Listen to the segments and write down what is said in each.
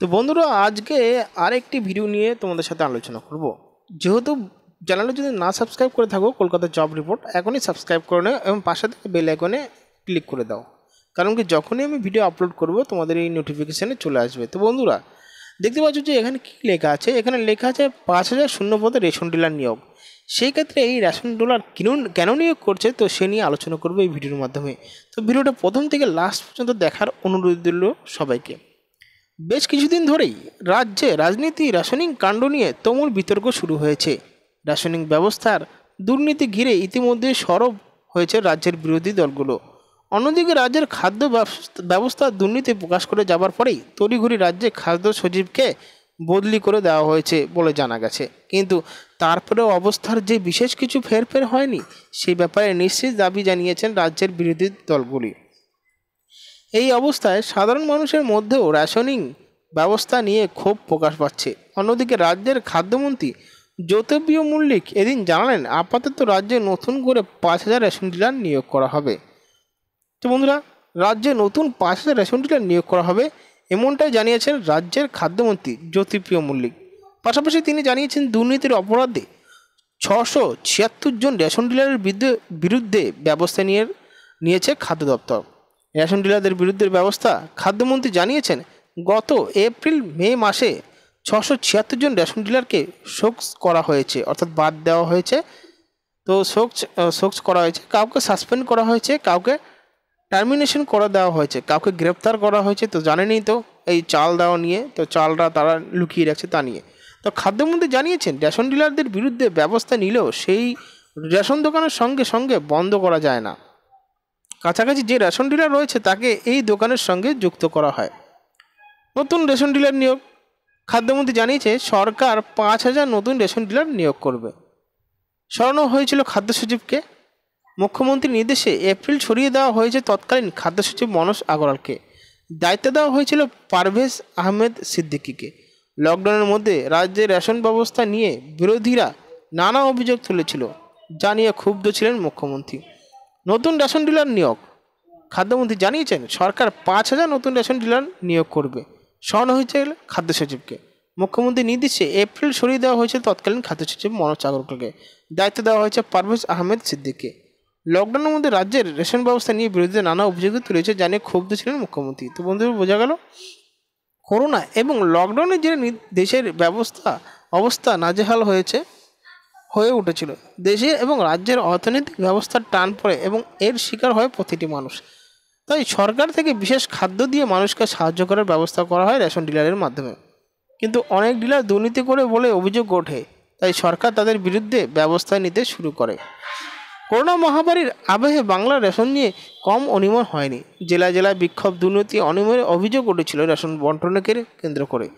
তো বন্ধুরা, আজকে আরেকটি ভিডিও নিয়ে তোমাদের সাথে আলোচনা করব। যেহেতু চ্যানেলে যদি না সাবস্ক্রাইব করে থাকো, কলকাতা জব রিপোর্ট এখনই সাবস্ক্রাইব করে নাও এবং পাশে থেকে বেল আইকনে ক্লিক করে দাও। কারণ কি, যখনই আমি ভিডিও আপলোড করব, তোমাদের এই নোটিফিকেশানে চলে আসবে। তো বন্ধুরা, দেখতে পাচ্ছ যে এখানে কী লেখা আছে? এখানে লেখা আছে পাঁচ হাজার শূন্য পদে রেশন ডিলার নিয়োগ। সেই ক্ষেত্রে এই রেশন ডিলার কেন কেন নিয়োগ করছে? তো সে নিয়ে আলোচনা করব এই ভিডিওর মাধ্যমে। তো ভিডিওটা প্রথম থেকে লাস্ট পর্যন্ত দেখার অনুরোধ দিল সবাইকে। বেশ কিছুদিন ধরেই রাজ্যে রাজনীতি, রাসায়নিক কাণ্ড নিয়ে তুমুল বিতর্ক শুরু হয়েছে। রাসায়নিক ব্যবস্থার দুর্নীতি ঘিরে ইতিমধ্যে সরব হয়েছে রাজ্যের বিরোধী দলগুলো। অন্যদিকে রাজ্যের খাদ্য ব্যবস্থা- দুর্নীতি প্রকাশ করে যাবার পরেই তড়িঘড়ি রাজ্যে খাদ্য সচিবকে বদলি করে দেওয়া হয়েছে বলে জানা গেছে। কিন্তু তারপরেও অবস্থার যে বিশেষ কিছু ফেরফের হয়নি সেই ব্যাপারে নিশ্চিত দাবি জানিয়েছেন রাজ্যের বিরোধী দলগুলি। এই অবস্থায় সাধারণ মানুষের মধ্যেও রেশনিং ব্যবস্থা নিয়ে ক্ষোভ প্রকাশ পাচ্ছে। অন্যদিকে রাজ্যের খাদ্যমন্ত্রী জ্যোতিপ্রিয় মল্লিক এদিন জানালেন, আপাতত রাজ্যে নতুন করে পাঁচ হাজার রেশন ডিলার নিয়োগ করা হবে। তো বন্ধুরা, রাজ্যে নতুন পাঁচ হাজার রেশন ডিলার নিয়োগ করা হবে এমনটাই জানিয়েছেন রাজ্যের খাদ্যমন্ত্রী জ্যোতিপ্রিয় মল্লিক। পাশাপাশি তিনি জানিয়েছেন, দুর্নীতির অপরাধে ছশো ছিয়াত্তর জন রেশন ডিলারের বিরুদ্ধে ব্যবস্থা নিয়ে নিয়েছে খাদ্য দপ্তর। রেশন ডিলারদের বিরুদ্ধে ব্যবস্থা খাদ্যমন্ত্রী জানিয়েছেন, গত এপ্রিল মে মাসে ছশো ছিয়াত্তর জন রেশন ডিলারকে শোক করা হয়েছে, অর্থাৎ বাদ দেওয়া হয়েছে। তো শোক শোক করা হয়েছে, কাউকে সাসপেন্ড করা হয়েছে, কাউকে টার্মিনেশন করে দেওয়া হয়েছে, কাউকে গ্রেপ্তার করা হয়েছে, তো জানেনই তো এই চাল দেওয়া নিয়ে, তো চালটা তারা লুকিয়ে রাখছে তা নিয়ে। তো খাদ্যমন্ত্রী জানিয়েছেন, রেশন ডিলারদের বিরুদ্ধে ব্যবস্থা নিলেও সেই রেশন দোকানের সঙ্গে সঙ্গে বন্ধ করা যায় না। কাছাকাছি যে রেশন ডিলার রয়েছে তাকে এই দোকানের সঙ্গে যুক্ত করা হয়। নতুন রেশন ডিলার নিয়োগ। খাদ্যমন্ত্রী জানিয়েছে, সরকার পাঁচ হাজার নতুন রেশন ডিলার নিয়োগ করবে। সরানো হয়েছিল খাদ্য সচিবকে। মুখ্যমন্ত্রীর নির্দেশে এপ্রিল সরিয়ে দেওয়া হয়েছে তৎকালীন খাদ্য সচিব মনোজ আগরওয়ালকে। দায়িত্ব দেওয়া হয়েছিল পারভেজ আহমেদ সিদ্দিকিকে। লকডাউনের মধ্যে রাজ্যের রেশন ব্যবস্থা নিয়ে বিরোধীরা নানা অভিযোগ তুলেছিল। যা নিয়ে ক্ষুব্ধ ছিলেন মুখ্যমন্ত্রী। নতুন রেশন ডিলার নিয়োগ। খাদ্যমন্ত্রী জানিয়েছেন, সরকার পাঁচ হাজার নতুন রেশন ডিলার নিয়োগ করবে। সরানো হয়েছে খাদ্য সচিবকে। মুখ্যমন্ত্রীর নির্দেশে এপ্রিল সরিয়ে দেওয়া হয়েছে তৎকালীন খাদ্য সচিব মনোজ আগরকরকে দায়িত্ব দেওয়া হয়েছে পারভেজ আহমেদ সিদ্দিককে। লকডাউনের মধ্যে রাজ্যের রেশন ব্যবস্থা নিয়ে বিরোধীদের নানা অভিযোগ তুলেছে জানিয়ে ক্ষুব্ধ ছিলেন মুখ্যমন্ত্রী। তো বন্ধুরা, বোঝা গেল? করোনা এবং লকডাউনের নি- দেশের ব্যবস্থা, অবস্থা নাজেহাল হয়েছে। হয়ে উঠেছিল। দেশের এবং রাজ্যের অর্থনৈতিক ব্যবস্থার টান পড়ে এবং এর শিকার হয় প্রতিটি মানুষ। তাই সরকার থেকে বিশেষ খাদ্য দিয়ে মানুষকে সাহায্য করার ব্যবস্থা করা হয় রেশন ডিলারের মাধ্যমে। কিন্তু অনেক ডিলার দুর্নীতি করে বলে অভিযোগ ওঠে। তাই সরকার তাদের বিরুদ্ধে ব্যবস্থা নিতে শুরু করে। করোনা মহামারীর আবহে বাংলা রেশন নিয়ে কম অনিময় হয়নি। জেলায় জেলায় বিক্ষোভ, দুর্নীতি অনিময়ের অভিযোগ উঠেছিল রেশন বন্টনকে কেন্দ্র করে।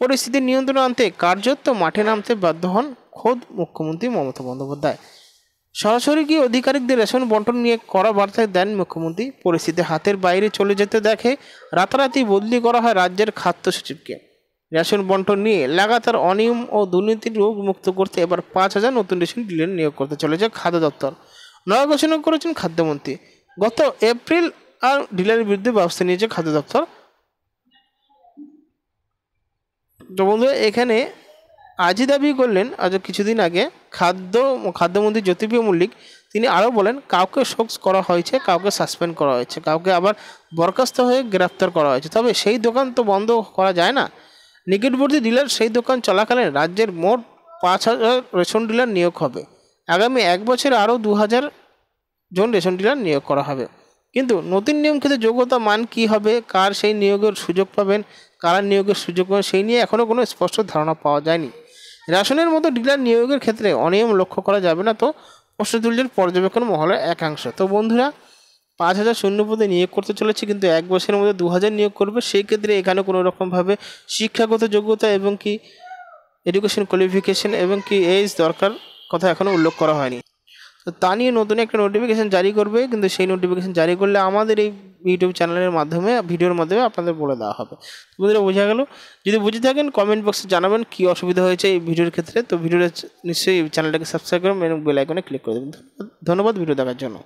পরিস্থিতি নিয়ন্ত্রণে আনতে কার্যত মাঠে নামতে বাধ্য হন খোদ মুখ্যমন্ত্রী মমতা বন্দ্যোপাধ্যায়। সরাসরি গিয়ে অধিকারিকদের রেশন বন্টন নিয়ে কড়া বার্তা দেন মুখ্যমন্ত্রী। পরিস্থিতি হাতের বাইরে চলে যেতে দেখে রাতারাতি বদলি করা হয় রাজ্যের খাদ্য সচিবকে। রেশন বন্টন নিয়ে লাগাতার অনিয়ম ও দুর্নীতির রোগ মুক্ত করতে এবার পাঁচ হাজার নতুন রেশন ডিলার নিয়োগ করতে চলেছে খাদ্য দপ্তর। নয়া ঘোষণা করেছেন খাদ্যমন্ত্রী গত এপ্রিল আর ডিলারের বিরুদ্ধে ব্যবস্থা নিয়েছে খাদ্য দপ্তর। তো বন্ধু এখানে আজই দাবি করলেন, আজ কিছুদিন আগে খাদ্য, খাদ্যমন্ত্রী জ্যোতিপ্রিয় মল্লিক, তিনি আরও বলেন, কাউকে শোক করা হয়েছে, কাউকে সাসপেন্ড করা হয়েছে, কাউকে আবার বরখাস্ত হয়ে গ্রেফতার করা হয়েছে। তবে সেই দোকান তো বন্ধ করা যায় না। নিকটবর্তী ডিলার সেই দোকান চলাকালীন রাজ্যের মোট পাঁচ হাজার রেশন ডিলার নিয়োগ হবে। আগামী এক বছরে আরও দু হাজার জন রেশন ডিলার নিয়োগ করা হবে। কিন্তু নতুন নিয়ম ক্ষেত্রে যোগ্যতা মান কি হবে, কার সেই নিয়োগের সুযোগ পাবেন, কারা নিয়োগের সুযোগ পাবেন, সেই নিয়ে এখনও কোনো স্পষ্ট ধারণা পাওয়া যায়নি। রেশনের মতো ডিলার নিয়োগের ক্ষেত্রে অনিয়ম লক্ষ্য করা যাবে না, তো প্রশ্ন পর্যবেক্ষণ মহলের একাংশ। তো বন্ধুরা, পাঁচ হাজার শূন্য পদে নিয়োগ করতে চলেছে, কিন্তু এক বছরের মধ্যে দু হাজার নিয়োগ করবে। সেই ক্ষেত্রে এখানে কোনো রকমভাবে শিক্ষাগত যোগ্যতা এবং কি এডুকেশন কোয়ালিফিকেশন এবং কি এজ দরকার কথা এখনও উল্লেখ করা হয়নি। তো তা নিয়ে নতুন একটা নোটিফিকেশান জারি করবে, কিন্তু সেই নোটিফিকেশান জারি করলে আমাদের এই ইউটিউব চ্যানেলের মাধ্যমে ভিডিওর মাধ্যমে আপনাদের বলে দেওয়া হবে। বন্ধুরা, বোঝা গেল? যদি বুঝে থাকেন কমেন্ট বক্সে জানাবেন কী অসুবিধা হয়েছে এই ভিডিওর ক্ষেত্রে। তো ভিডিওটা নিশ্চয়ই চ্যানেলটাকে সাবস্ক্রাইব করুন এবং বেল আইকনে ক্লিক করে দেবেন। ধন্যবাদ ভিডিও দেখার জন্য।